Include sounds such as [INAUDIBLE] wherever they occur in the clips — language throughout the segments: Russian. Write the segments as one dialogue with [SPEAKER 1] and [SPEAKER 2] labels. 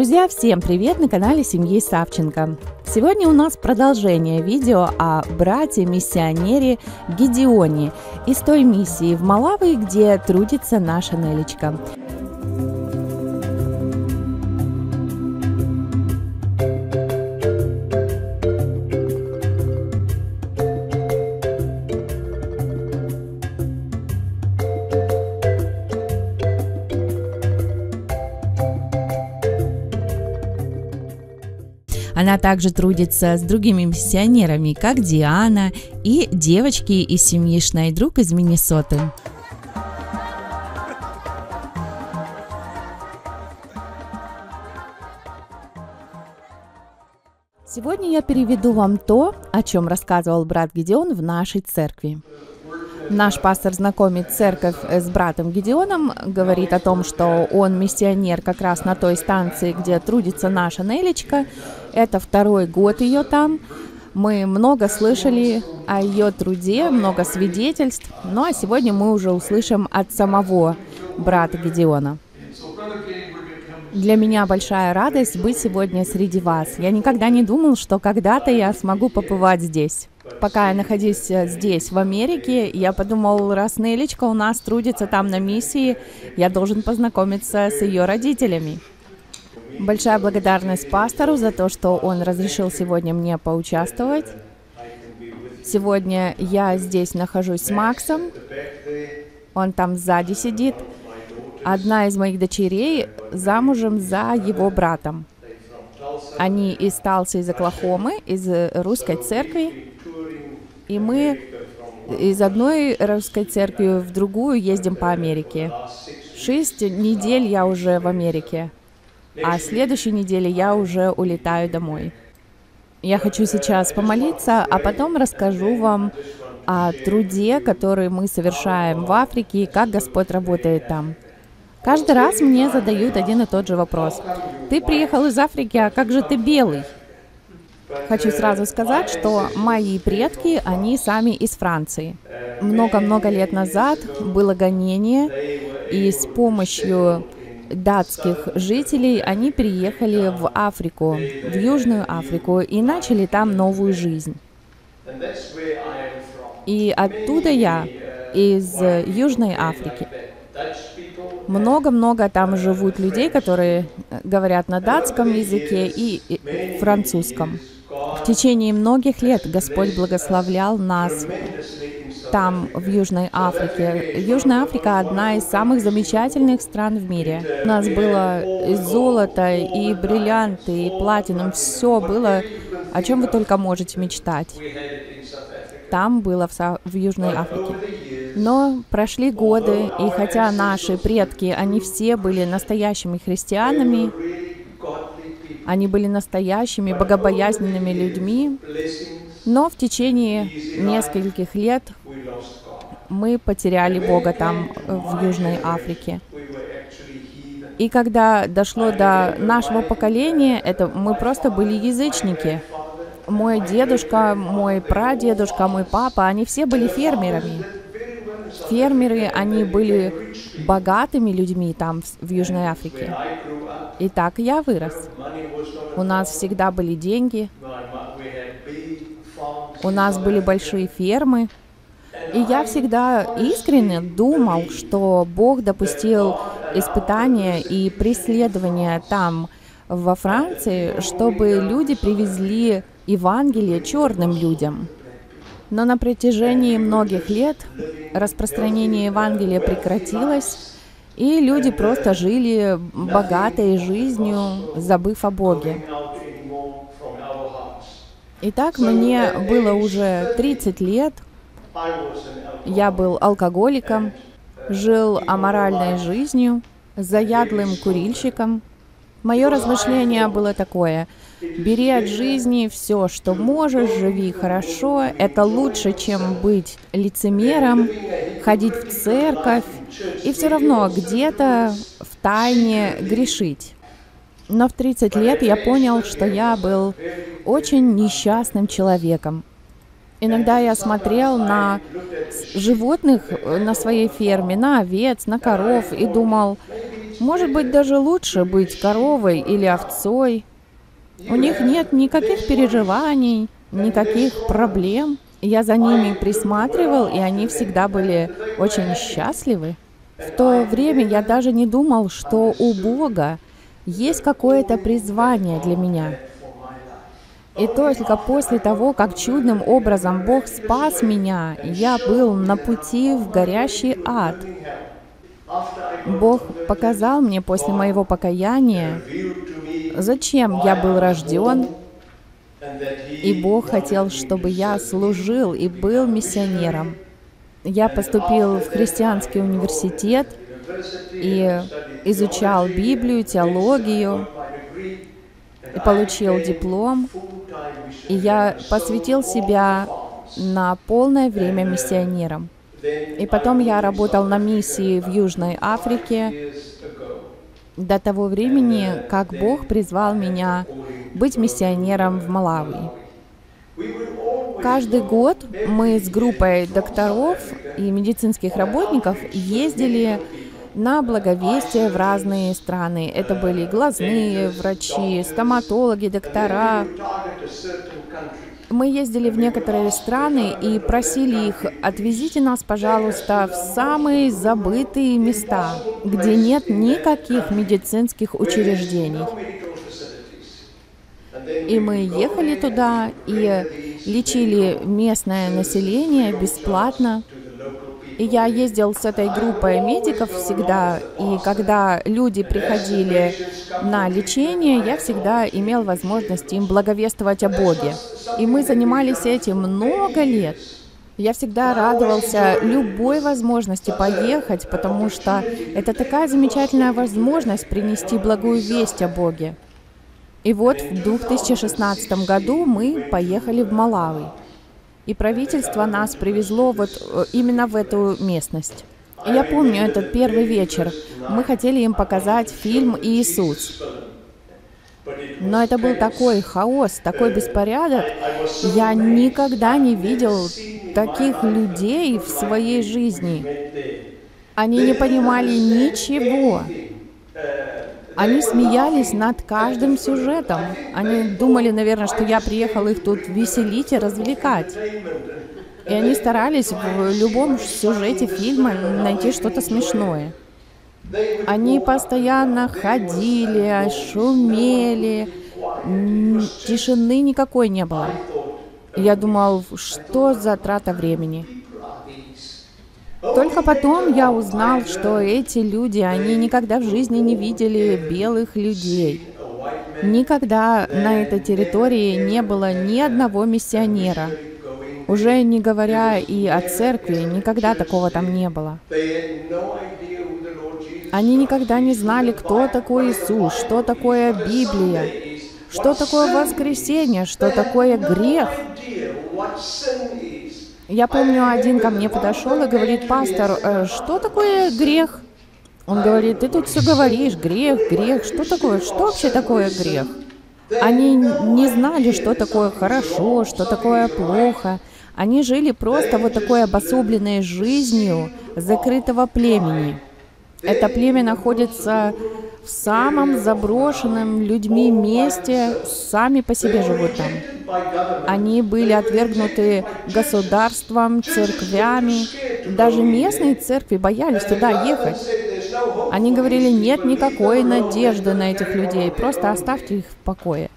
[SPEAKER 1] Друзья, всем привет на канале семьи Савченко. Сегодня у нас продолжение видео о брате-миссионере Гедеоне из той миссии в Малави, где трудится наша Нелечка. Она также трудится с другими миссионерами, как Диана и девочки из семьи Шнайдрук из Миннесоты. Сегодня я переведу вам то, о чем рассказывал брат Гедеон в нашей церкви. Наш пастор знакомит церковь с братом Гедеоном, говорит о том, что он миссионер как раз на той станции, где трудится наша Нелечка. Это второй год ее там. Мы много слышали о ее труде, много свидетельств. Ну а сегодня мы уже услышим от самого брата Гедеона. Для меня большая радость быть сегодня среди вас. Я никогда не думал, что когда-то я смогу побывать здесь. Пока я нахожусь э, здесь, в Америке, я подумал, раз Нелечка у нас трудится там на миссии, я должен познакомиться с ее родителями. Большая благодарность пастору за то, что он разрешил сегодня мне поучаствовать. Сегодня я здесь нахожусь с Максом. Он там сзади сидит. Одна из моих дочерей замужем за его братом. Они из Талса, из Оклахомы, из русской церкви. И мы из одной русской церкви в другую ездим по Америке. Шесть недель я уже в Америке, а следующей неделе я уже улетаю домой. Я хочу сейчас помолиться, а потом расскажу вам о труде, который мы совершаем в Африке и как Господь работает там. Каждый раз мне задают один и тот же вопрос. Ты приехал из Африки, а как же ты белый? Хочу сразу сказать, что мои предки, они сами из Франции. Много-много лет назад было гонение, и с помощью датских жителей они переехали в Африку, в Южную Африку, и начали там новую жизнь. И оттуда я, из Южной Африки. Много-много там живут людей, которые говорят на датском языке и французском. В течение многих лет Господь благословлял нас там, в Южной Африке. Южная Африка — одна из самых замечательных стран в мире. У нас было и золото, и бриллианты, и платинум. Все было, о чем вы только можете мечтать. Там было в, в Южной Африке. Но прошли годы, и хотя наши предки, они все были настоящими христианами, они были настоящими богобоязненными людьми, но в течение нескольких лет мы потеряли Бога там, в Южной Африке. И когда дошло до нашего поколения, это мы просто были язычники. Мой дедушка, мой прадедушка, мой папа, они все были фермерами. Фермеры, они были богатыми людьми там, в Южной Африке. И так я вырос. У нас всегда были деньги. У нас были большие фермы. И я всегда искренне думал, что Бог допустил испытания и преследования там, во Франции, чтобы люди привезли Евангелие черным людям. Но на протяжении многих лет распространение Евангелия прекратилось, и люди просто жили богатой жизнью, забыв о Боге. Итак, мне было уже 30 лет, я был алкоголиком, жил аморальной жизнью, заядлым курильщиком. Мое размышление было такое – Бери от жизни все, что можешь, живи хорошо. Это лучше, чем быть лицемером, ходить в церковь и все равно где-то в тайне грешить. Но в 30 лет я понял, что я был очень несчастным человеком. Иногда я смотрел на животных на своей ферме, на овец, на коров и думал, Может быть, даже лучше быть коровой или овцой. У них нет никаких переживаний, никаких проблем. Я за ними присматривал, и они всегда были очень счастливы. В то время я даже не думал, что у Бога есть какое-то призвание для меня. И только после того, как чудным образом Бог спас меня, я был на пути в горящий ад. Бог показал мне после моего покаяния, зачем я был рожден, и Бог хотел, чтобы я служил и был миссионером. Я поступил в христианский университет и изучал Библию, теологию, и получил диплом. И я посвятил себя на полное время миссионерам. И потом я работал на миссии в Южной Африке до того времени, как Бог призвал меня быть миссионером в Малави. Каждый год мы с группой докторов и медицинских работников ездили на благовестие в разные страны. Это были глазные врачи, стоматологи, доктора. Мы ездили в некоторые страны и просили их, отвезите нас, пожалуйста, в самые забытые места, где нет никаких медицинских учреждений. И мы ехали туда и лечили местное население бесплатно. И я ездил с этой группой медиков всегда, и когда люди приходили на лечение, я всегда имел возможность им благовествовать о Боге. И мы занимались этим много лет. Я всегда радовался любой возможности поехать, потому что это такая замечательная возможность принести благую весть о Боге. И вот в 2016 году мы поехали в Малави. И правительство нас привезло вот э, именно в эту местность. Я помню этот первый вечер. Мы хотели им показать фильм «Иисус». Но это был такой хаос, такой беспорядок. Я никогда не видел таких людей в своей жизни. Они не понимали ничего. Они смеялись над каждым сюжетом. Они думали, наверное, что я приехал их тут веселить и развлекать. И они старались в любом сюжете фильма найти что-то смешное. Они постоянно ходили, шумели, тишины никакой не было. Я думал, что за трата времени. Только потом я узнал, что эти люди, они никогда в жизни не видели белых людей. Никогда на этой территории не было ни одного миссионера. Уже не говоря и о церкви, никогда такого там не было. Они никогда не знали, кто такой Иисус, что такое Библия, что такое воскресенье, что такое грех. Я помню, один ко мне подошел и говорит, пастор, э, что такое грех? Он говорит, ты тут все говоришь, грех, грех, что такое, что вообще такое грех? Они не знали, что такое хорошо, что такое плохо. Они жили просто вот такой обособленной жизнью закрытого племени. Это племя находится в самом заброшенном людьми месте, сами по себе живут там. Они были отвергнуты государством, церквями. Даже местные церкви боялись туда ехать. Они говорили, нет никакой надежды на этих людей, просто оставьте их в покое.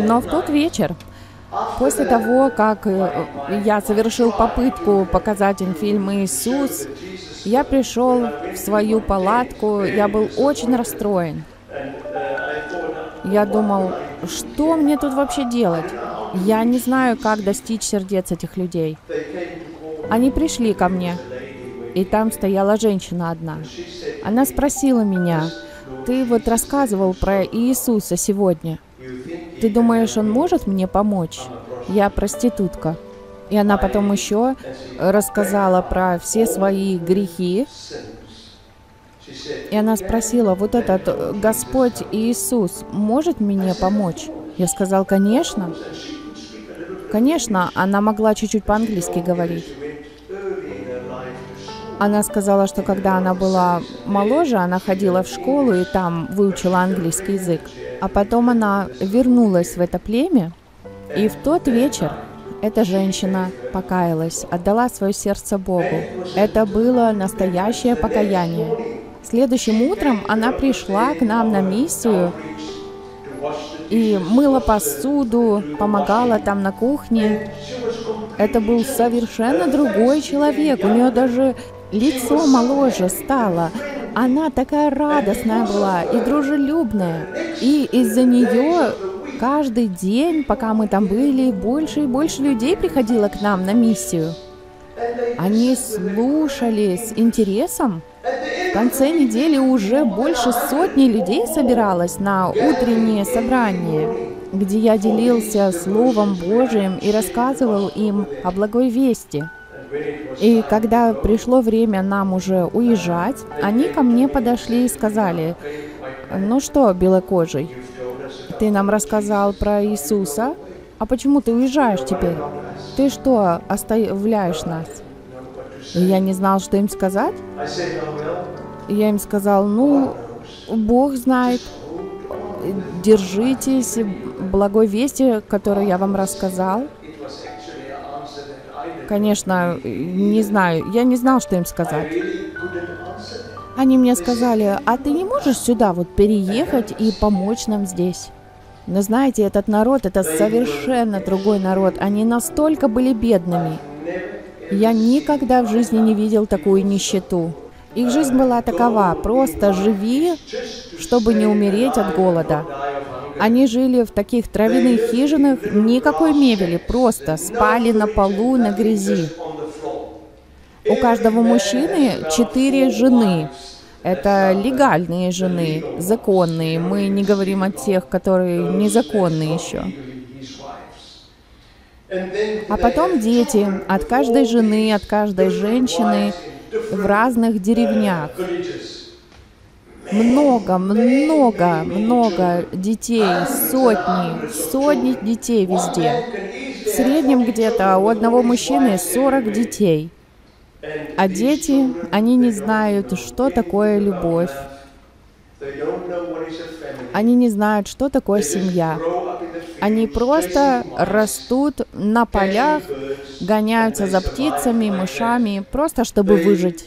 [SPEAKER 1] Но в тот вечер, после того, как э, я совершил попытку показать им фильм «Иисус», я пришел в свою палатку, я был очень расстроен. Я думал, что мне тут вообще делать? Я не знаю, как достичь сердец этих людей. Они пришли ко мне, и там стояла женщина одна. Она спросила меня, ты вот рассказывал про Иисуса сегодня. Ты думаешь, он может мне помочь? Я проститутка. И она потом еще рассказала про все свои грехи. И она спросила, вот этот Господь Иисус может мне помочь? Я сказал, конечно. Конечно, она могла чуть-чуть по-английски говорить. Она сказала, что когда она была моложе, она ходила в школу и там выучила английский язык. А потом она вернулась в это племя, и в тот вечер эта женщина покаялась, отдала свое сердце Богу. Это было настоящее покаяние. Следующим утром она пришла к нам на миссию и мыла посуду, помогала там на кухне. Это был совершенно другой человек. У нее даже лицо моложе стало. Она такая радостная была и дружелюбная. И из-за нее каждый день, пока мы там были, больше и больше людей приходило к нам на миссию. Они слушали с интересом. В конце недели уже больше сотни людей собиралось на утреннее собрание, где я делился Словом Божиим и рассказывал им о благой вести. И когда пришло время нам уже уезжать, они ко мне подошли и сказали, ну что, белокожий, ты нам рассказал про Иисуса, а почему ты уезжаешь теперь? Ты что, оставляешь нас? И я не знал, что им сказать. Я им сказал, ну, Бог знает, держитесь благой вести, которую я вам рассказал. Конечно, не знаю, я не знал, что им сказать. Они мне сказали, а ты не можешь сюда вот переехать и помочь нам здесь? Но знаете, этот народ, это совершенно другой народ. Они настолько были бедными. Я никогда в жизни не видел такую нищету. Их жизнь была такова, просто живи, чтобы не умереть от голода. Они жили в таких травяных хижинах, никакой мебели, просто спали на полу, на грязи. У каждого мужчины четыре жены. Это легальные жены, законные. Мы не говорим о тех, которые незаконные еще. А потом дети от каждой жены, от каждой женщины в разных деревнях. Много, много, много детей, сотни, сотни детей везде. В среднем где-то у одного мужчины 40 детей. А дети, они не знают, что такое любовь. Они не знают, что такое семья. Они просто растут на полях, гоняются за птицами, мышами, просто чтобы выжить.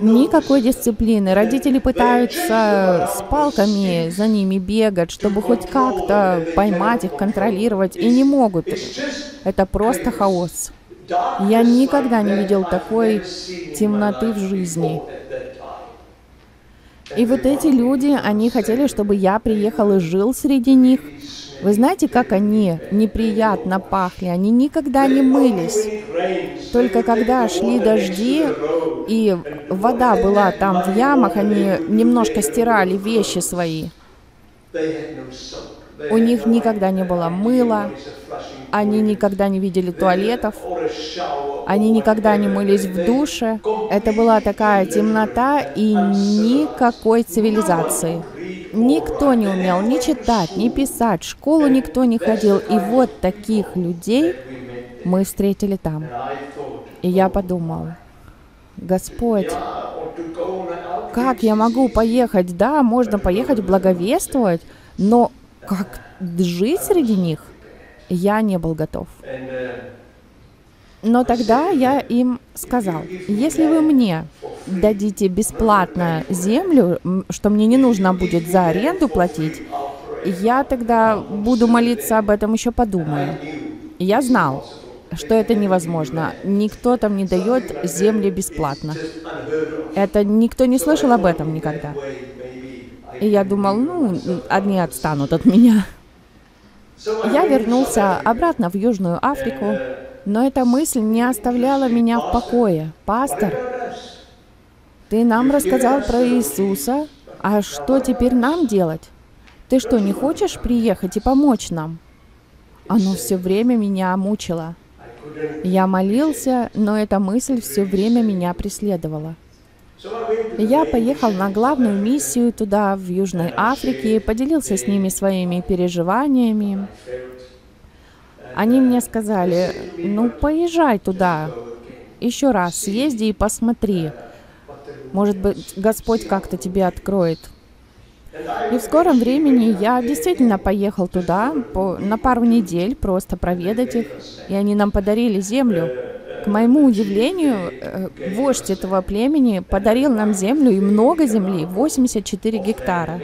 [SPEAKER 1] Никакой дисциплины. Родители пытаются с палками за ними бегать, чтобы хоть как-то поймать их, контролировать, и не могут. Это просто хаос. Я никогда не видел такой темноты в жизни. И вот эти люди, они хотели, чтобы я приехал и жил среди них. Вы знаете, как они неприятно пахли? Они никогда не мылись. Только когда шли дожди, и вода была там в ямах, они немножко стирали вещи свои. У них никогда не было мыла, они никогда не видели туалетов, они никогда не мылись в душе. Это была такая темнота и никакой цивилизации. Никто не умел ни читать, ни писать, в школу никто не ходил. И вот таких людей мы встретили там. И я подумал, Господь, как я могу поехать? Да, можно поехать благовествовать, но как жить среди них? Я не был готов. Но тогда я им сказал, если вы мне дадите бесплатно землю, что мне не нужно будет за аренду платить, я тогда буду молиться об этом, еще подумаю. Я знал, что это невозможно. Никто там не дает земли бесплатно. Это никто не слышал об этом никогда. И я думал, ну, одни отстанут от меня. Я вернулся обратно в Южную Африку, но эта мысль не оставляла меня в покое. Пастор, ты нам рассказал про Иисуса, а что теперь нам делать? Ты что, не хочешь приехать и помочь нам? Оно все время меня мучило. Я молился, но эта мысль все время меня преследовала. Я поехал на главную миссию туда, в Южной Африке, поделился с ними своими переживаниями. Они мне сказали, ну поезжай туда, еще раз съезди и посмотри. Может быть, Господь как-то тебе откроет. И в скором времени я действительно поехал туда по, на пару недель, просто проведать их, и они нам подарили землю. К моему удивлению, э, вождь этого племени подарил нам землю и много земли, 84 гектара.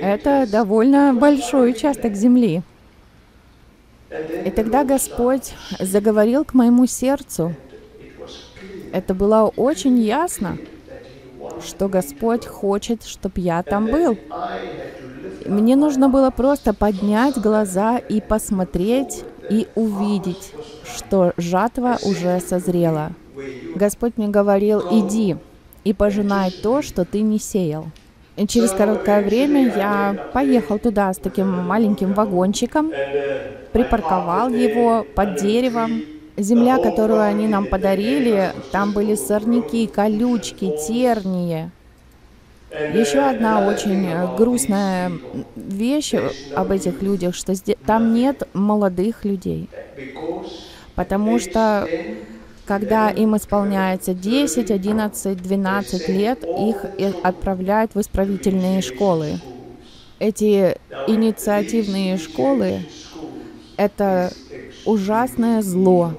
[SPEAKER 1] Это довольно большой участок земли. И тогда Господь заговорил к моему сердцу. Это было очень ясно, что Господь хочет, чтобы я там был. Мне нужно было просто поднять глаза и посмотреть и увидеть, что жатва уже созрела. Господь мне говорил, иди и пожинай то, что ты не сеял. И через короткое время я поехал туда с таким маленьким вагончиком, припарковал его под деревом. Земля, которую они нам подарили, там были сорняки, колючки, тернии. Еще одна очень грустная вещь об этих людях, что там нет молодых людей. Потому что когда им исполняется 10, 11, 12 лет, их отправляют в исправительные школы. Эти инициативные школы — это ужасное зло.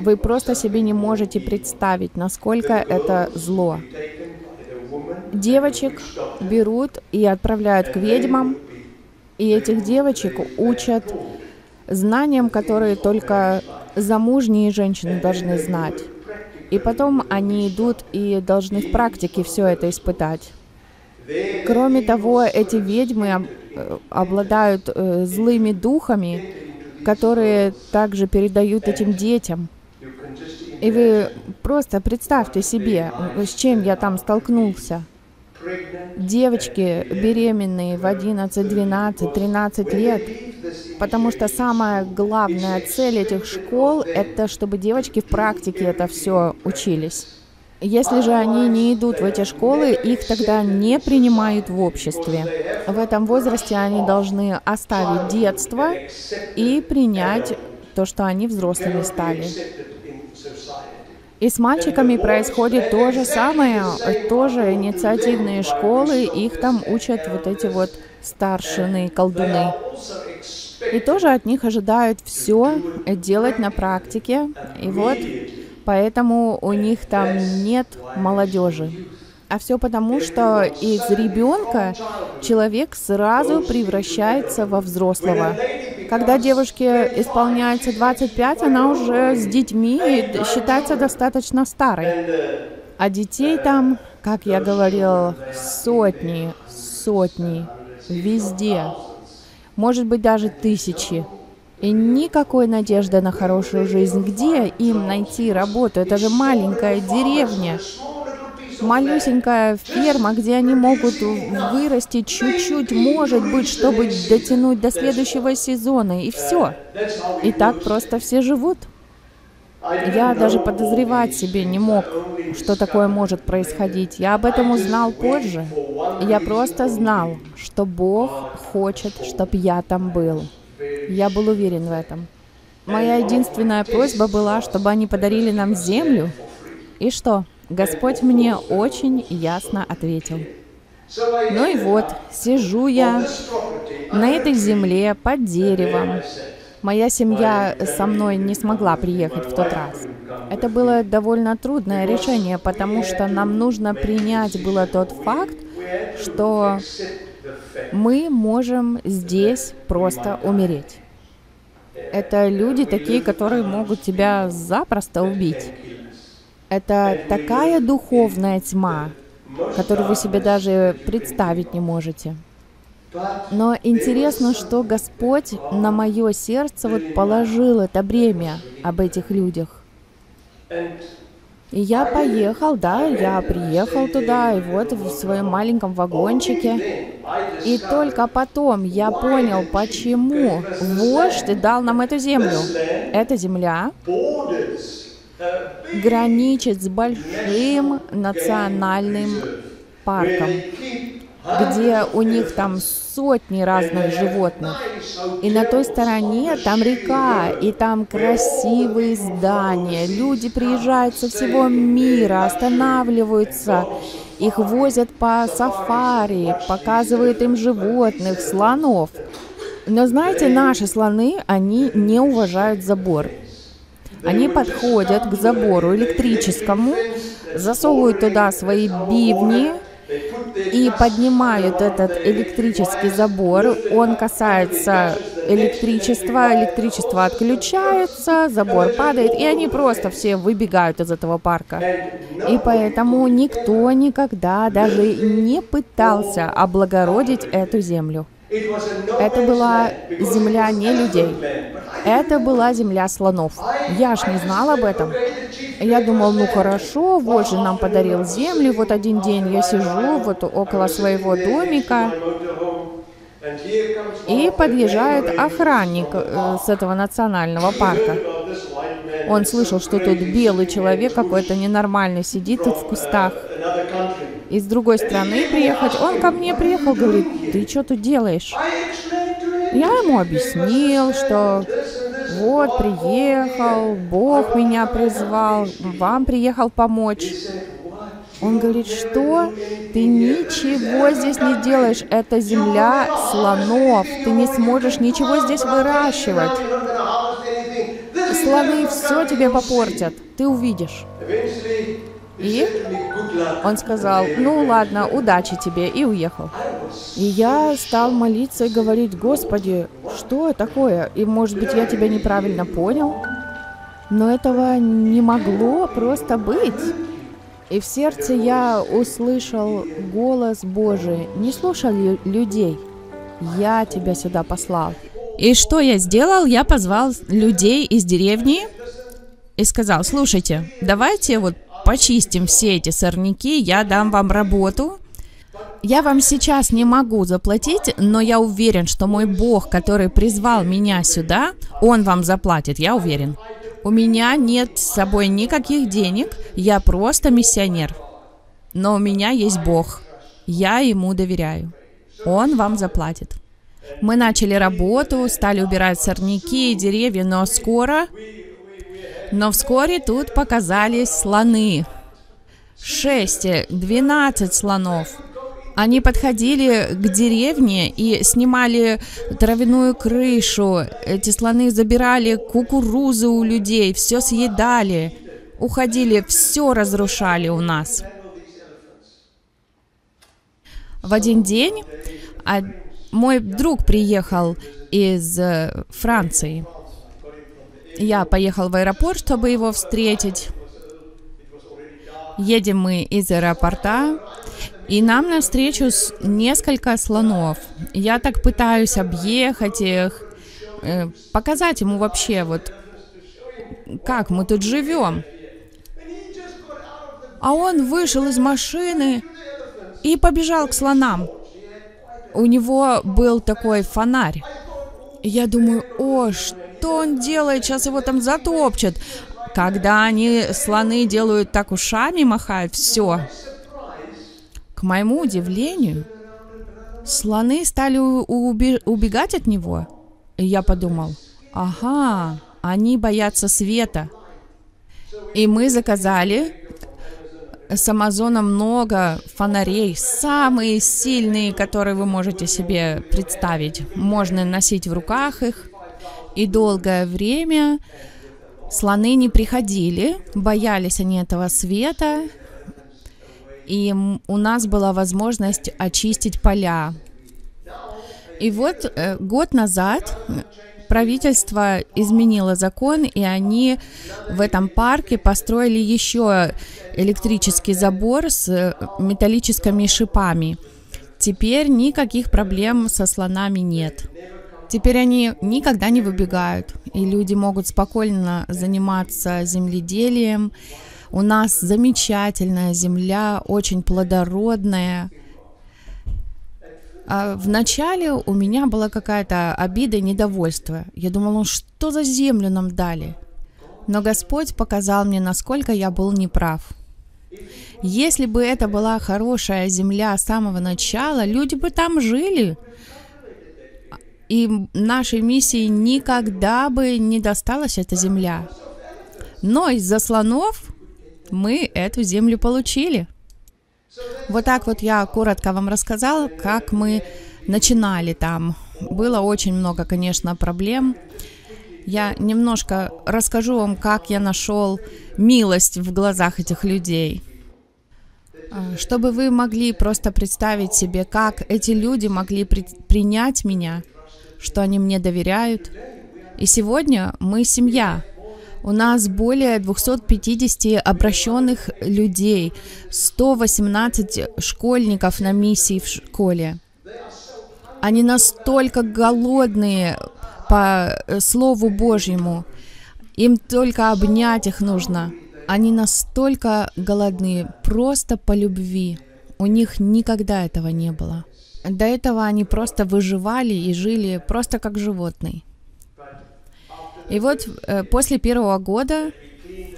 [SPEAKER 1] Вы просто себе не можете представить, насколько это зло. Девочек берут и отправляют к ведьмам, и этих девочек учат знаниям, которые только замужние женщины должны знать. И потом они идут и должны в практике все это испытать. Кроме того, эти ведьмы э, обладают э, злыми духами, которые также передают этим детям. И вы просто представьте себе, с чем я там столкнулся. Девочки беременные в 11, 12, 13 лет, потому что самая главная цель этих школ — это чтобы девочки в практике это все учились. Если же они не идут в эти школы, их тогда не принимают в обществе. В этом возрасте они должны оставить детство и принять то, что они взрослыми стали. И с мальчиками происходит то же самое, тоже инициативные школы, их там учат вот эти вот старшины, колдуны. И тоже от них ожидают все делать на практике. И вот поэтому у них там нет молодежи. А все потому, что из ребенка человек сразу превращается во взрослого. Когда девушке исполняется 25, она уже с детьми считается достаточно старой. А детей там, как я говорил, сотни, сотни, везде. Может быть, даже тысячи. И никакой надежды на хорошую жизнь. Где им найти работу? Это же маленькая деревня малюсенькая ферма, где они могут вырасти чуть-чуть, может быть, чтобы дотянуть до следующего сезона, и все. И так просто все живут. Я даже подозревать себе не мог, что такое может происходить. Я об этом узнал позже. Я просто знал, что Бог хочет, чтобы я там был. Я был уверен в этом. Моя единственная просьба была, чтобы они подарили нам землю. И что? Господь мне очень ясно ответил. Ну и вот, сижу я на этой земле под деревом. Моя семья со мной не смогла приехать в тот раз. Это было довольно трудное решение, потому что нам нужно принять было тот факт, что мы можем здесь просто умереть. Это люди такие, которые могут тебя запросто убить. Это такая духовная тьма, которую вы себе даже представить не можете. Но интересно, что Господь на мое сердце вот положил это бремя об этих людях. И я поехал, да, я приехал туда, и вот в своем маленьком вагончике. И только потом я понял, почему вождь дал нам эту землю. Эта земля граничит с большим национальным парком. где у них там сотни разных животных. И на той стороне там река, и там красивые здания. Люди приезжают со всего мира, останавливаются, их возят по сафари, показывают им животных, слонов. Но знаете, наши слоны, они не уважают забор. Они подходят к забору электрическому, засовывают туда свои бивни, и поднимают этот электрический забор. Он касается электричества, электричество отключается, забор падает, и они просто все выбегают из этого парка. И поэтому никто никогда даже не пытался облагородить эту землю. Это была земля не людей. Это была земля слонов. Я ж не знал об этом. Я думал, ну хорошо, вот же нам подарил землю. Вот один день я сижу вот около своего домика, и подъезжает охранник э, с этого национального парка. Он слышал, что тут белый человек какой-то ненормальный сидит тут в кустах. И с другой стороны приехать. Он ко мне приехал, говорит, ты что тут делаешь? Я ему объяснил, что вот приехал, Бог меня призвал, вам приехал помочь. Он говорит, что ты ничего здесь не делаешь, это земля слонов, ты не сможешь ничего здесь выращивать. Слоны все тебе попортят, ты увидишь. И он сказал, ну ладно, удачи тебе, и уехал. И я стал молиться и говорить, Господи, что такое? И может быть я тебя неправильно понял? Но этого не могло просто быть. И в сердце я услышал голос Божий, не слушал людей, я тебя сюда послал. И что я сделал? Я позвал людей из деревни и сказал, слушайте, давайте вот почистим все эти сорняки, я дам вам работу. Я вам сейчас не могу заплатить, но я уверен, что мой Бог, который призвал меня сюда, Он вам заплатит, я уверен. У меня нет с собой никаких денег, я просто миссионер. Но у меня есть Бог. Я ему доверяю. Он вам заплатит. Мы начали работу, стали убирать сорняки и деревья, но скоро... Но вскоре тут показались слоны. Шесть, двенадцать слонов. Они подходили к деревне и снимали травяную крышу. Эти слоны забирали кукурузу у людей, все съедали, уходили, все разрушали у нас. В один день а мой друг приехал из э, Франции. Я поехал в аэропорт, чтобы его встретить. Едем мы из аэропорта, и нам навстречу несколько слонов. Я так пытаюсь объехать их, э, показать ему вообще, вот как мы тут живем. А он вышел из машины и побежал к слонам. У него был такой фонарь. Я думаю, о, что он делает? Сейчас его там затопчет. Когда они, слоны, делают так ушами, махают, все, к моему удивлению, слоны стали убегать от него. И я подумал, ага, они боятся света. И мы заказали с Амазона много фонарей, самые сильные, которые вы можете себе представить. Можно носить в руках их. И долгое время слоны не приходили, боялись они этого света, и у нас была возможность очистить поля. И вот э, год назад правительство изменило закон, и они в этом парке построили еще электрический забор с э, металлическими шипами. Теперь никаких проблем со слонами нет. Теперь они никогда не выбегают, и люди могут спокойно заниматься земледелием, у нас замечательная земля, очень плодородная. А вначале у меня была какая-то обида и недовольство. Я думала, ну что за землю нам дали? Но Господь показал мне, насколько я был неправ. Если бы это была хорошая земля с самого начала, люди бы там жили. И нашей миссии никогда бы не досталась эта земля. Но из-за слонов мы эту землю получили. Вот так вот я коротко вам рассказал, как мы начинали там. Было очень много, конечно, проблем. Я немножко расскажу вам, как я нашел милость в глазах этих людей. А, чтобы вы могли просто представить себе, как эти люди могли при- принять меня, что они мне доверяют. И сегодня мы семья. У нас более 250 обращенных людей, 118 школьников на миссии в школе. Они настолько голодные по э, Слову Божьему. Им только обнять их нужно. Они настолько голодные, просто по любви. У них никогда этого не было. До этого они просто выживали и жили просто как животные. И вот э, после первого года,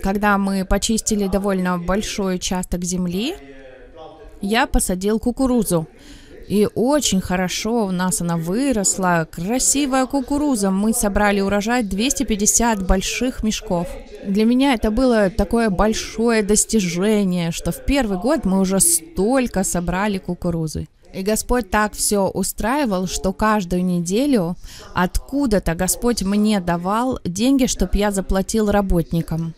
[SPEAKER 1] когда мы почистили довольно большой участок земли, я посадил кукурузу. И очень хорошо у нас она выросла, красивая кукуруза. Мы собрали урожай 250 больших мешков. Для меня это было такое большое достижение, что в первый год мы уже столько собрали кукурузы. И Господь так все устраивал, что каждую неделю откуда-то Господь мне давал деньги, чтобы я заплатил работникам.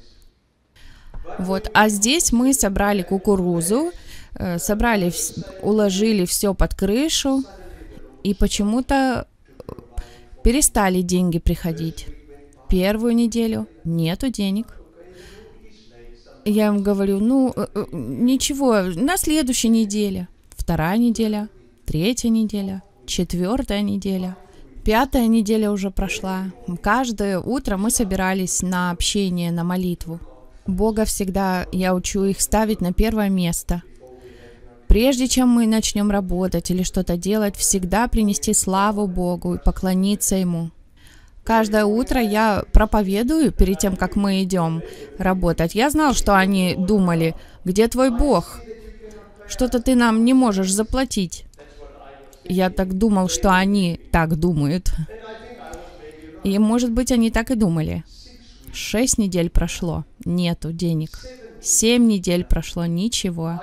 [SPEAKER 1] Вот, а здесь мы собрали кукурузу, Э, собрали, уложили все под крышу, и почему-то перестали деньги приходить. Первую неделю нету денег. Я им говорю, ну, э, э, ничего, на следующей неделе. Вторая неделя, третья неделя, четвертая неделя, пятая неделя уже прошла. Каждое утро мы собирались на общение, на молитву. Бога всегда, я учу их ставить на первое место – Прежде чем мы начнем работать или что-то делать, всегда принести славу Богу и поклониться Ему. Каждое утро я проповедую перед тем, как мы идем работать. Я знал, что они думали, где твой Бог? Что-то ты нам не можешь заплатить. Я так думал, что они так думают. И, может быть, они так и думали. Шесть недель прошло, нету денег. Семь недель прошло, ничего.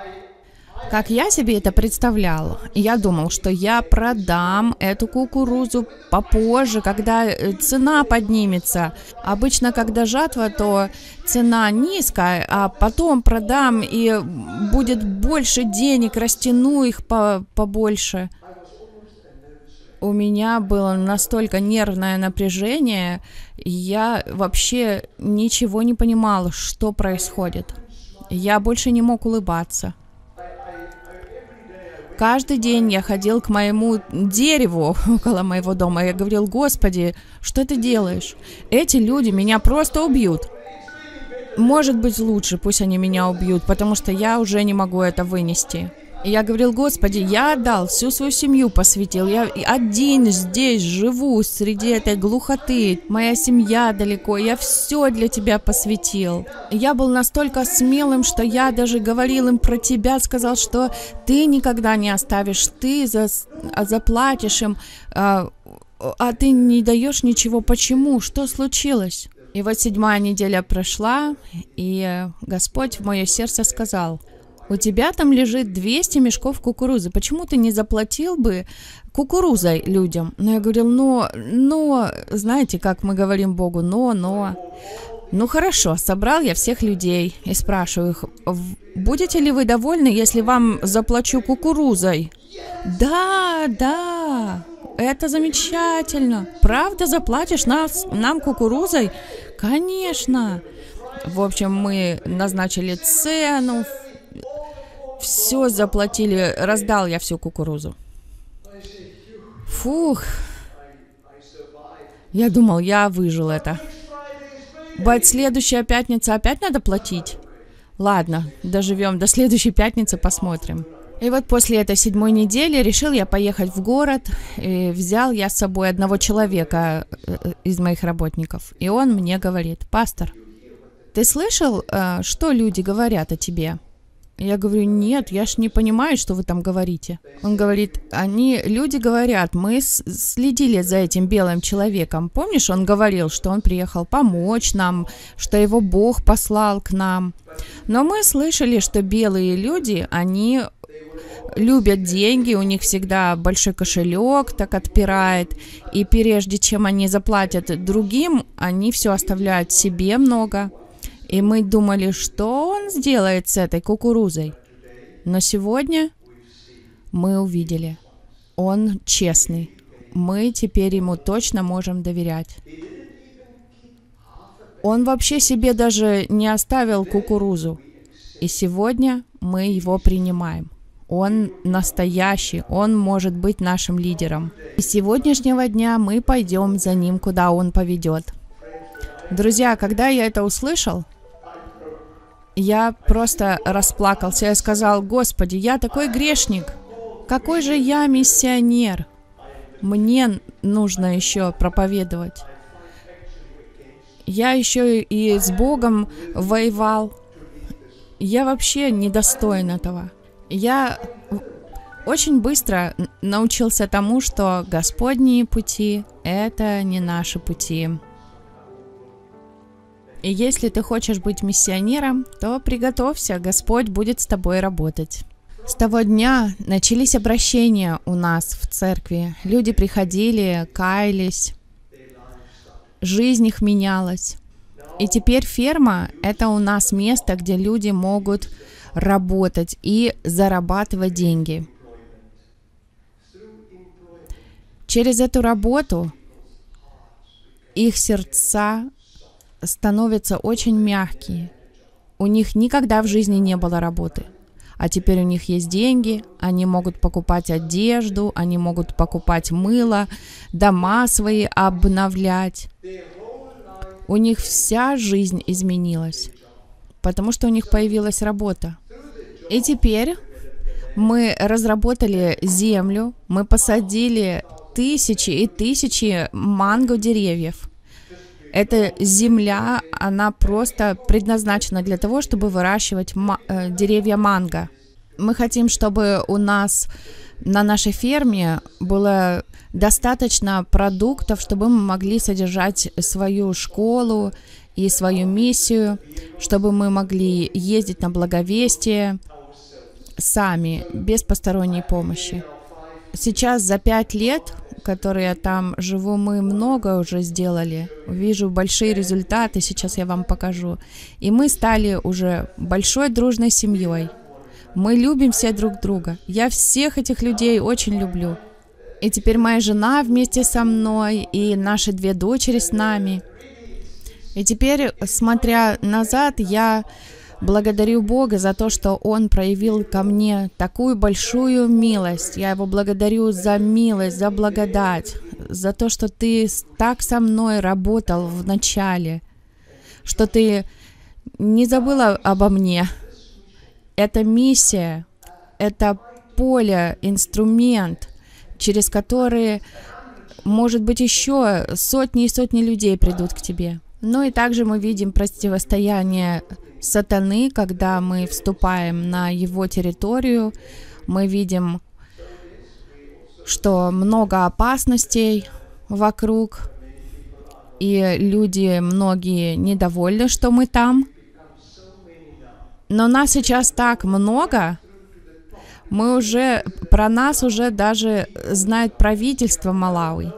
[SPEAKER 1] Как я себе это представлял, я думал, что я продам эту кукурузу попозже, когда э, цена поднимется. Обычно, когда жатва, то цена низкая, а потом продам и будет больше денег, растяну их по побольше. У меня было настолько нервное напряжение, я вообще ничего не понимал, что происходит. Я больше не мог улыбаться. Каждый день я ходил к моему дереву [LAUGHS] около моего дома. Я говорил, Господи, что ты делаешь? Эти люди меня просто убьют. Может быть лучше, пусть они меня убьют, потому что я уже не могу это вынести. Я говорил, Господи, я отдал, всю свою семью посвятил. Я один здесь живу, среди этой глухоты. Моя семья далеко. Я все для Тебя посвятил. Я был настолько смелым, что я даже говорил им про Тебя, сказал, что Ты никогда не оставишь, Ты за, а, заплатишь им, а, а Ты не даешь ничего. Почему? Что случилось? И вот седьмая неделя прошла, и Господь в мое сердце сказал – у тебя там лежит 200 мешков кукурузы. Почему ты не заплатил бы кукурузой людям? Но я говорил, но, но, знаете, как мы говорим Богу, но, но. Ну хорошо, собрал я всех людей и спрашиваю их, будете ли вы довольны, если вам заплачу кукурузой? Да, да, это замечательно. Правда заплатишь нас, нам кукурузой? Конечно. В общем, мы назначили цену, все заплатили, раздал я всю кукурузу. Фух. Я думал, я выжил это. Бать, следующая пятница опять надо платить? Ладно, доживем до следующей пятницы, посмотрим. И вот после этой седьмой недели решил я поехать в город. И взял я с собой одного человека э, из моих работников. И он мне говорит, пастор, ты слышал, э, что люди говорят о тебе? Я говорю, нет, я ж не понимаю, что вы там говорите. Он говорит, они, люди говорят, мы следили за этим белым человеком. Помнишь, он говорил, что он приехал помочь нам, что его Бог послал к нам. Но мы слышали, что белые люди, они любят деньги, у них всегда большой кошелек так отпирает, и прежде чем они заплатят другим, они все оставляют себе много. И мы думали, что он сделает с этой кукурузой. Но сегодня мы увидели, он честный. Мы теперь ему точно можем доверять. Он вообще себе даже не оставил кукурузу. И сегодня мы его принимаем. Он настоящий, он может быть нашим лидером. И с сегодняшнего дня мы пойдем за ним, куда он поведет. Друзья, когда я это услышал, я просто расплакался. Я сказал, Господи, я такой грешник. Какой же я миссионер? Мне нужно еще проповедовать. Я еще и с Богом воевал. Я вообще недостоин этого. Я очень быстро научился тому, что Господние пути — это не наши пути. И если ты хочешь быть миссионером, то приготовься, Господь будет с тобой работать. С того дня начались обращения у нас в церкви. Люди приходили, каялись, жизнь их менялась. И теперь ферма — это у нас место, где люди могут работать и зарабатывать деньги. Через эту работу их сердца становятся очень мягкие. У них никогда в жизни не было работы. А теперь у них есть деньги, они могут покупать одежду, они могут покупать мыло, дома свои обновлять. У них вся жизнь изменилась, потому что у них появилась работа. И теперь мы разработали землю, мы посадили тысячи и тысячи манго деревьев. Эта земля, она просто предназначена для того, чтобы выращивать ма- э, деревья манго. Мы хотим, чтобы у нас на нашей ферме было достаточно продуктов, чтобы мы могли содержать свою школу и свою миссию, чтобы мы могли ездить на благовестие сами, без посторонней помощи. Сейчас за пять лет которые я там живу, мы много уже сделали. Вижу большие результаты, сейчас я вам покажу. И мы стали уже большой дружной семьей. Мы любим все друг друга. Я всех этих людей очень люблю. И теперь моя жена вместе со мной, и наши две дочери с нами. И теперь, смотря назад, я Благодарю Бога за то, что Он проявил ко мне такую большую милость. Я Его благодарю за милость, за благодать, за то, что Ты так со мной работал в начале, что Ты не забыла обо мне. Это миссия, это поле, инструмент, через который, может быть, еще сотни и сотни людей придут к Тебе. Ну и также мы видим противостояние сатаны, когда мы вступаем на его территорию, мы видим, что много опасностей вокруг, и люди многие недовольны, что мы там. Но нас сейчас так много, мы уже, про нас уже даже знает правительство Малауи.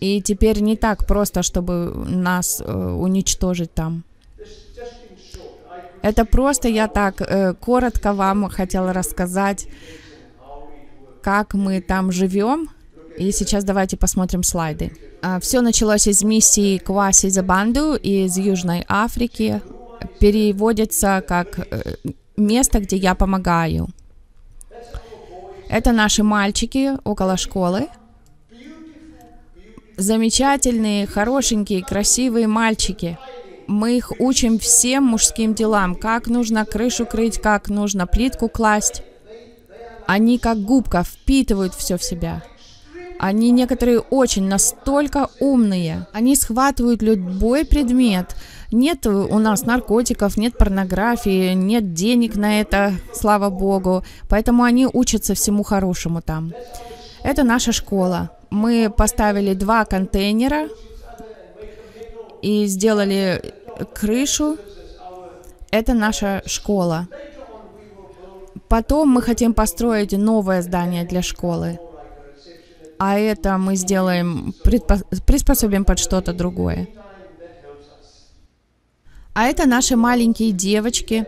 [SPEAKER 1] И теперь не так просто, чтобы нас э, уничтожить там. Это просто я так э, коротко вам хотела рассказать, как мы там живем. И сейчас давайте посмотрим слайды. А, все началось из миссии Кваси Забанду из Южной Африки. Переводится как э, место, где я помогаю. Это наши мальчики около школы замечательные, хорошенькие, красивые мальчики. Мы их учим всем мужским делам, как нужно крышу крыть, как нужно плитку класть. Они как губка впитывают все в себя. Они некоторые очень настолько умные. Они схватывают любой предмет. Нет у нас наркотиков, нет порнографии, нет денег на это, слава богу. Поэтому они учатся всему хорошему там. Это наша школа. Мы поставили два контейнера и сделали крышу. Это наша школа. Потом мы хотим построить новое здание для школы. А это мы сделаем, приспособим под что-то другое. А это наши маленькие девочки.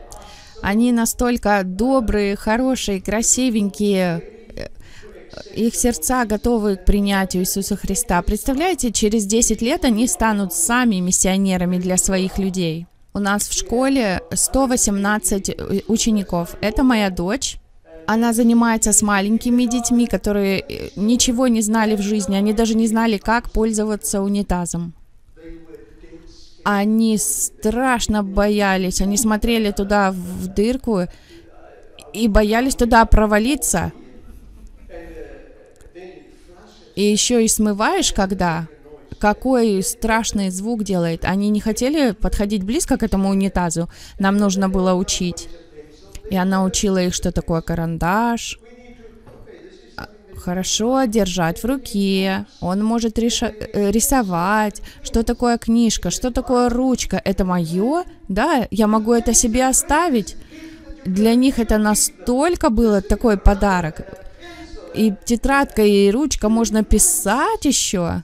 [SPEAKER 1] Они настолько добрые, хорошие, красивенькие. Их сердца готовы к принятию Иисуса Христа. Представляете, через 10 лет они станут сами миссионерами для своих людей. У нас в школе 118 э, учеников. Это моя дочь. Она занимается с маленькими детьми, которые э, ничего не знали в жизни. Они даже не знали, как пользоваться унитазом. Они страшно боялись. Они смотрели туда в дырку и боялись туда провалиться. И еще и смываешь, когда какой страшный звук делает. Они не хотели подходить близко к этому унитазу. Нам нужно было учить. И она учила их, что такое карандаш. А, хорошо держать в руке. Он может реша- э, рисовать. Что такое книжка? Что такое ручка? Это мое? Да, я могу это себе оставить. Для них это настолько было такой подарок. И тетрадка, и ручка можно писать еще.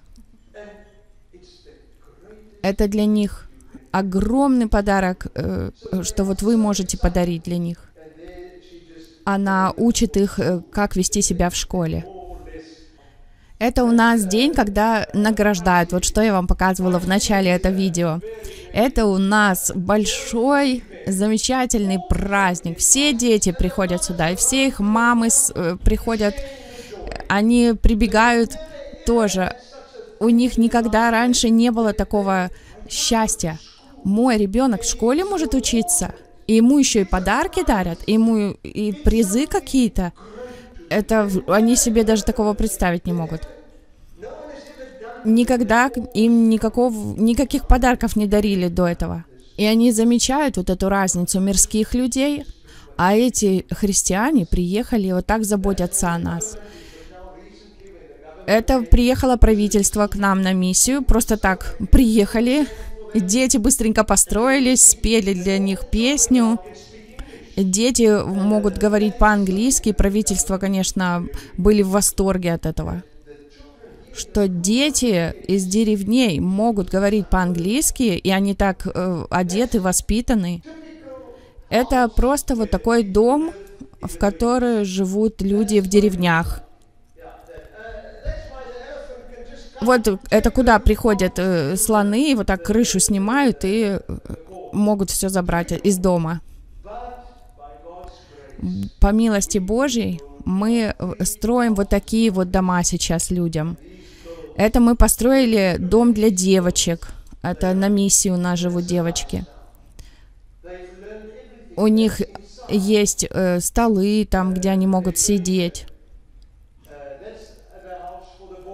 [SPEAKER 1] Это для них огромный подарок, э, что вот вы можете подарить для них. Она учит их, э, как вести себя в школе. Это у нас день, когда награждают. Вот что я вам показывала в начале этого видео. Это у нас большой, замечательный праздник. Все дети приходят сюда, и все их мамы э, приходят, они прибегают тоже у них никогда раньше не было такого счастья. Мой ребенок в школе может учиться, и ему еще и подарки дарят, и ему и призы какие-то. Это они себе даже такого представить не могут. Никогда им никакого, никаких подарков не дарили до этого. И они замечают вот эту разницу мирских людей, а эти христиане приехали и вот так заботятся о нас. Это приехало правительство к нам на миссию, просто так приехали, дети быстренько построились, спели для них песню. Дети могут говорить по-английски, правительство, конечно, были в восторге от этого. Что дети из деревней могут говорить по-английски, и они так э, одеты, воспитаны. Это просто вот такой дом, в который живут люди в деревнях. Вот это куда приходят э, слоны, вот так крышу снимают и э, могут все забрать из дома. По милости Божьей мы э, строим вот такие вот дома сейчас людям. Это мы построили дом для девочек. Это на миссии у нас живут девочки. У них есть э, столы там, где они могут сидеть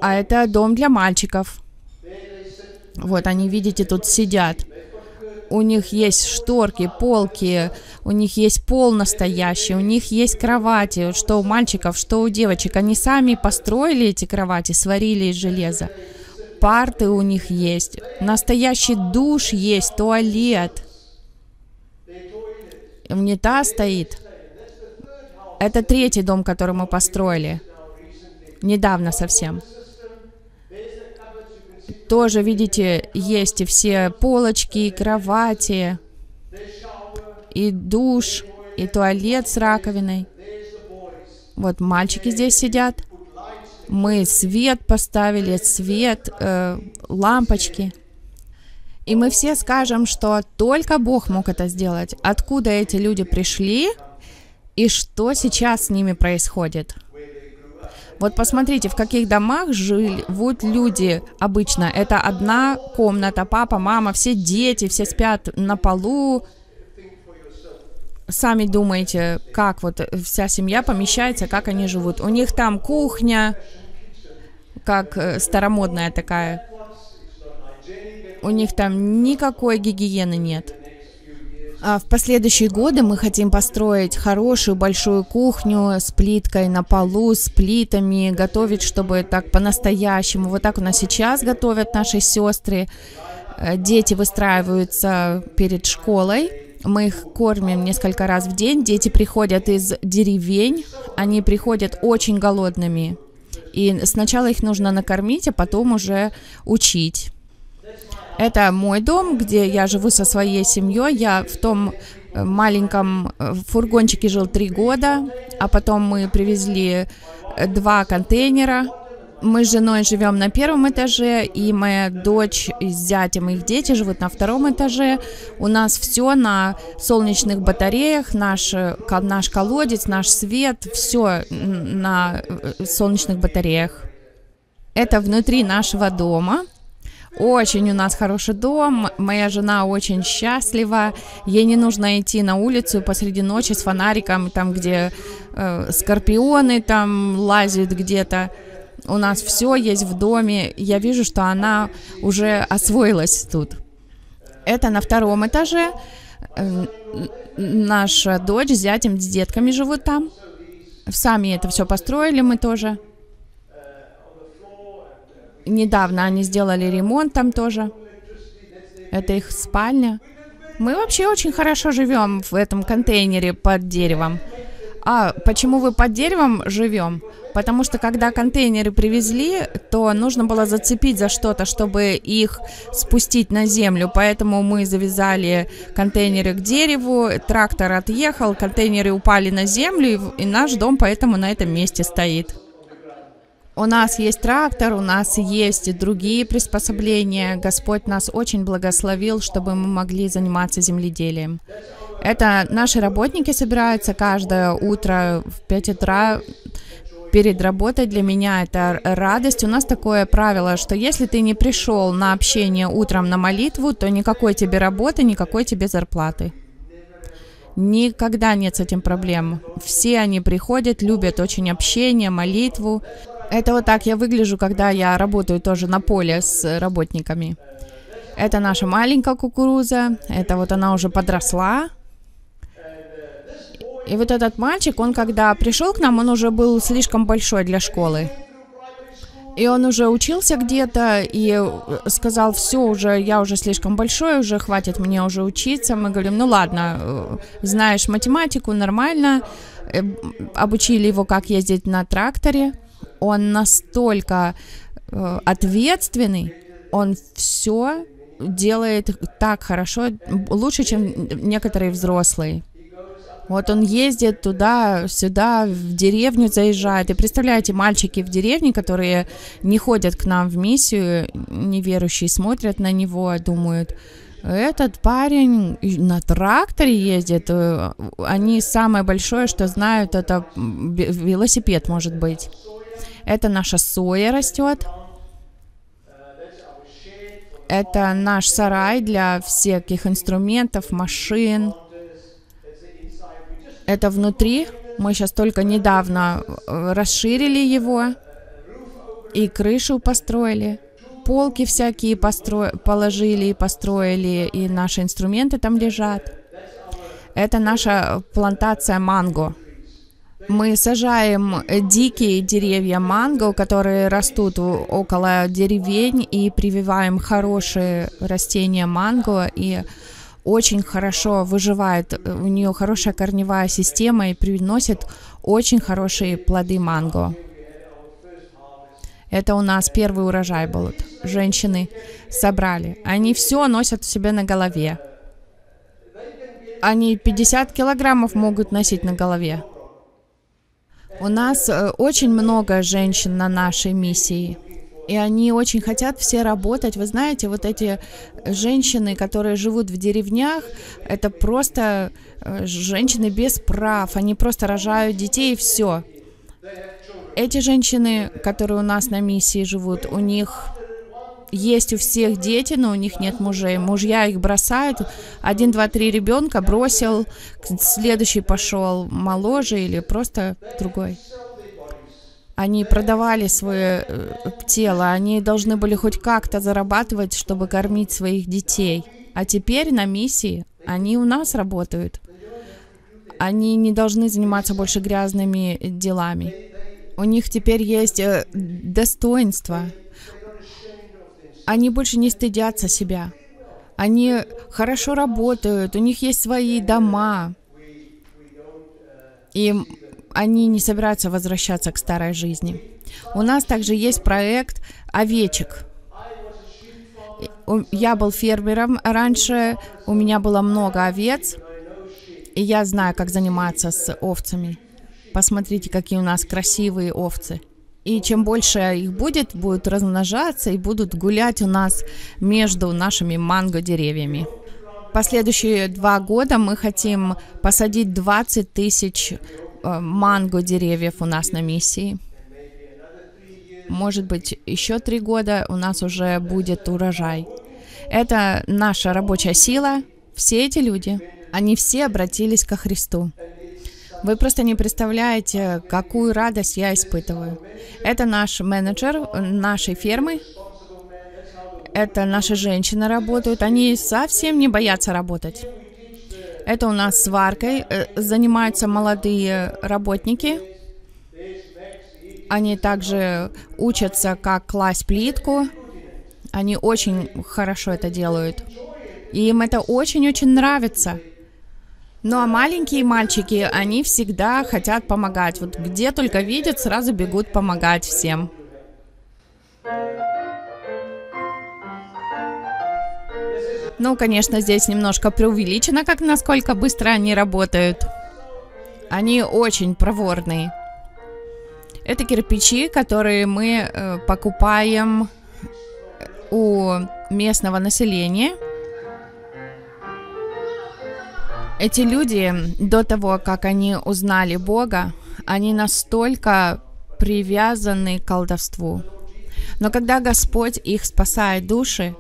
[SPEAKER 1] а это дом для мальчиков. Вот они, видите, тут сидят. У них есть шторки, полки, у них есть пол настоящий, у них есть кровати, что у мальчиков, что у девочек. Они сами построили эти кровати, сварили из железа. Парты у них есть, настоящий душ есть, туалет. Унитаз стоит. Это третий дом, который мы построили. Недавно совсем тоже, видите, есть и все полочки, и кровати, и душ, и туалет с раковиной. Вот мальчики здесь сидят. Мы свет поставили, свет, э, лампочки. И мы все скажем, что только Бог мог это сделать. Откуда эти люди пришли и что сейчас с ними происходит. Вот посмотрите, в каких домах живут люди обычно. Это одна комната, папа, мама, все дети, все спят на полу. Сами думаете, как вот вся семья помещается, как они живут. У них там кухня, как э, старомодная такая. У них там никакой гигиены нет. А в последующие годы мы хотим построить хорошую большую кухню с плиткой на полу, с плитами, готовить, чтобы так по-настоящему. Вот так у нас сейчас готовят наши сестры. Э, дети выстраиваются перед школой. Мы их кормим несколько раз в день. Дети приходят из деревень. Они приходят очень голодными. И сначала их нужно накормить, а потом уже учить. Это мой дом, где я живу со своей семьей. Я в том э, маленьком э, фургончике жил три года, а потом мы привезли э, два контейнера. Мы с женой живем на первом этаже, и моя дочь с зятем и их дети живут на втором этаже. У нас все на солнечных батареях, наш, наш колодец, наш свет, все на солнечных батареях. Это внутри нашего дома. Очень у нас хороший дом, моя жена очень счастлива, ей не нужно идти на улицу посреди ночи с фонариком, там, где э, скорпионы там лазят где-то. У нас все есть в доме, я вижу, что она уже освоилась тут. Это на втором этаже. Э, наша дочь с зятем, с детками живут там. Сами это все построили мы тоже. Недавно они сделали ремонт там тоже. Это их спальня. Мы вообще очень хорошо живем в этом контейнере под деревом. А почему вы под деревом живем? Потому что когда контейнеры привезли, то нужно было зацепить за что-то, чтобы их спустить на землю. Поэтому мы завязали контейнеры к дереву, трактор отъехал, контейнеры упали на землю, и наш дом поэтому на этом месте стоит. У нас есть трактор, у нас есть другие приспособления. Господь нас очень благословил, чтобы мы могли заниматься земледелием. Это наши работники собираются каждое утро в 5 утра перед работой для меня это радость. У нас такое правило, что если ты не пришел на общение утром на молитву, то никакой тебе работы, никакой тебе зарплаты. Никогда нет с этим проблем. Все они приходят, любят очень общение, молитву. Это вот так я выгляжу, когда я работаю тоже на поле с работниками. Это наша маленькая кукуруза. Это вот она уже подросла. И вот этот мальчик, он когда пришел к нам, он уже был слишком большой для школы. И он уже учился где-то и сказал, все, уже я уже слишком большой, уже хватит мне уже учиться. Мы говорим, ну ладно, э, знаешь математику, нормально. Э, обучили его, как ездить на тракторе он настолько э, ответственный, он все делает так хорошо, лучше, чем некоторые взрослые. Вот он ездит туда-сюда, в деревню заезжает. И представляете, мальчики в деревне, которые не ходят к нам в миссию, неверующие, смотрят на него, думают, этот парень на тракторе ездит. Э, они самое большое, что знают, это велосипед, может быть. Это наша соя растет. Это наш сарай для всяких инструментов, машин. Это внутри. Мы сейчас только недавно э, расширили его и крышу построили. Полки всякие постро... положили и построили, и наши инструменты там лежат. Это наша плантация манго. Мы сажаем дикие деревья манго, которые растут около деревень, и прививаем хорошие растения манго, и очень хорошо выживает, у нее хорошая корневая система и приносит очень хорошие плоды манго. Это у нас первый урожай был. Женщины собрали. Они все носят у себя на голове. Они 50 килограммов могут носить на голове. У нас э, очень много женщин на нашей миссии. И они очень хотят все работать. Вы знаете, вот эти женщины, которые живут в деревнях, это просто э, женщины без прав. Они просто рожают детей и все. Эти женщины, которые у нас на миссии живут, у них есть у всех дети, но у них нет мужей. Мужья их бросают. Один, два, три ребенка бросил, следующий пошел моложе или просто другой. Они продавали свое э, тело, они должны были хоть как-то зарабатывать, чтобы кормить своих детей. А теперь на миссии они у нас работают. Они не должны заниматься больше грязными делами. У них теперь есть э, достоинство. Они больше не стыдятся себя. Они хорошо работают, у них есть свои дома. И они не собираются возвращаться к старой жизни. У нас также есть проект овечек. Я был фермером раньше, у меня было много овец, и я знаю, как заниматься с овцами. Посмотрите, какие у нас красивые овцы. И чем больше их будет, будут размножаться и будут гулять у нас между нашими манго-деревьями. Последующие два года мы хотим посадить 20 тысяч э, манго-деревьев у нас на миссии. Может быть, еще три года у нас уже будет урожай. Это наша рабочая сила. Все эти люди, они все обратились ко Христу. Вы просто не представляете, какую радость я испытываю. Это наш менеджер нашей фермы. Это наши женщины работают. Они совсем не боятся работать. Это у нас сваркой э, занимаются молодые работники. Они также учатся, как класть плитку. Они очень хорошо это делают. И им это очень-очень нравится. Ну а маленькие мальчики, они всегда хотят помогать. Вот где только видят, сразу бегут помогать всем. Ну, конечно, здесь немножко преувеличено, как насколько быстро они работают. Они очень проворные. Это кирпичи, которые мы э, покупаем у местного населения. Эти люди, до того, как они узнали Бога, они настолько привязаны к колдовству. Но когда Господь их спасает души,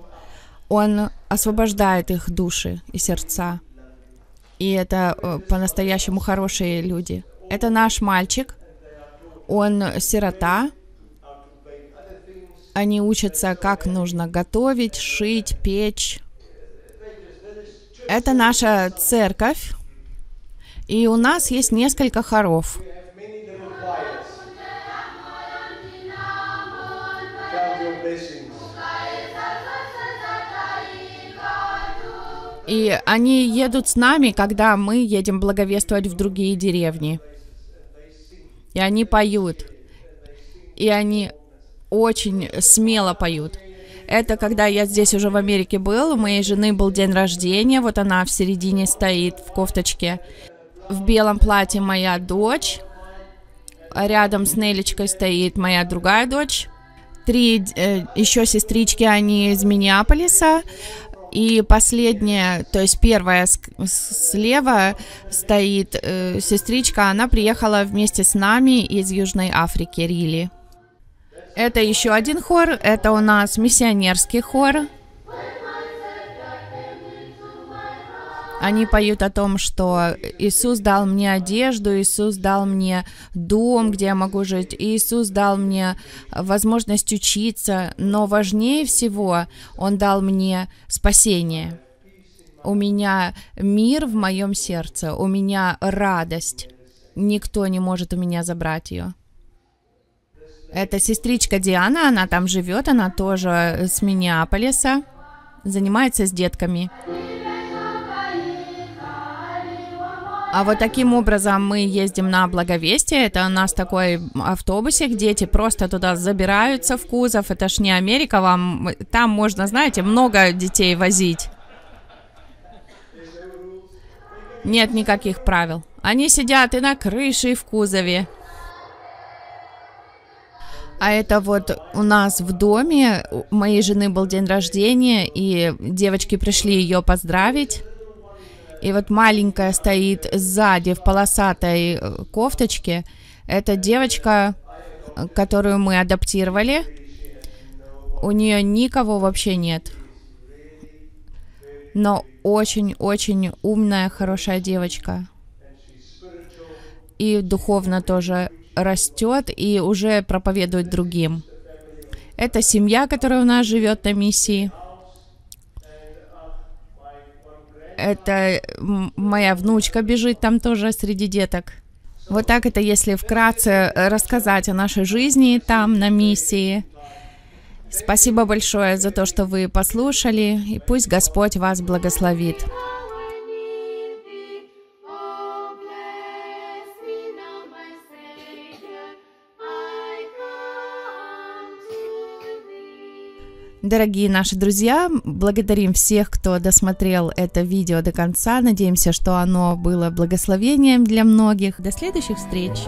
[SPEAKER 1] Он освобождает их души и сердца. И это э, по-настоящему хорошие люди. Это наш мальчик, он сирота. Они учатся, как нужно готовить, шить, печь, это наша церковь, и у нас есть несколько хоров. И они едут с нами, когда мы едем благовествовать в другие деревни. И они поют. И они очень смело поют. Это когда я здесь уже в Америке был, у моей жены был день рождения, вот она в середине стоит в кофточке. В белом платье моя дочь, рядом с Нелечкой стоит моя другая дочь. Три э, еще сестрички, они из Миннеаполиса. И последняя, то есть первая слева стоит э, сестричка, она приехала вместе с нами из Южной Африки, Рили. Это еще один хор, это у нас миссионерский хор. Они поют о том, что Иисус дал мне одежду, Иисус дал мне дом, где я могу жить, Иисус дал мне возможность учиться, но важнее всего Он дал мне спасение. У меня мир в моем сердце, у меня радость. Никто не может у меня забрать ее. Это сестричка Диана, она там живет, она тоже с Миннеаполиса, занимается с детками. А вот таким образом мы ездим на Благовестие. Это у нас такой автобусик. Дети просто туда забираются в кузов. Это ж не Америка вам. Там можно, знаете, много детей возить. Нет никаких правил. Они сидят и на крыше, и в кузове. А это вот у нас в доме, у моей жены был день рождения, и девочки пришли ее поздравить. И вот маленькая стоит сзади в полосатой э, кофточке. Это девочка, которую мы адаптировали. У нее никого вообще нет. Но очень-очень умная, хорошая девочка. И духовно тоже растет и уже проповедует другим. Это семья, которая у нас живет на миссии. Это моя внучка бежит там тоже среди деток. Вот так это, если вкратце рассказать о нашей жизни там, на миссии. Спасибо большое за то, что вы послушали, и пусть Господь вас благословит. Дорогие наши друзья, благодарим всех, кто досмотрел это видео до конца. Надеемся, что оно было благословением для многих. До следующих встреч!